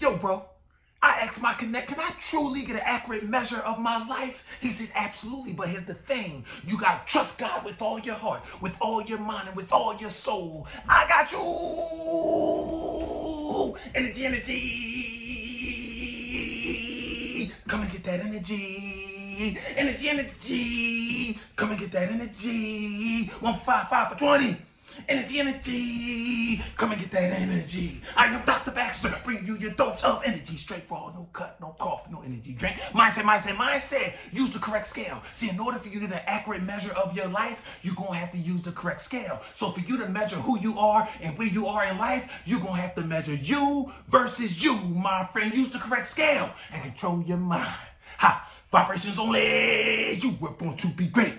Yo, bro, I asked my connect, can I truly get an accurate measure of my life? He said, absolutely. But here's the thing. You got to trust God with all your heart, with all your mind, and with all your soul. I got you. Energy, energy. Come and get that energy. Energy, energy. Come and get that energy. One five five for 20. Energy, energy. Come and get that energy. I am Dr. Baxter, bringing you your dose of energy. Straight raw, no cut, no cough, no energy drink. Mindset, mindset, mindset. Use the correct scale. See, in order for you to get an accurate measure of your life, you're going to have to use the correct scale. So for you to measure who you are and where you are in life, you're going to have to measure you versus you, my friend. Use the correct scale and control your mind. Ha! Vibrations only. You were born to be great.